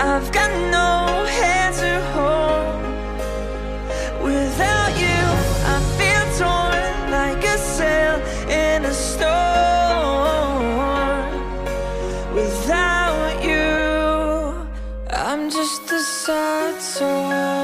I've got no hands to hold. Without you, I feel torn Like a sail in a storm. Without you, I'm just a sad soul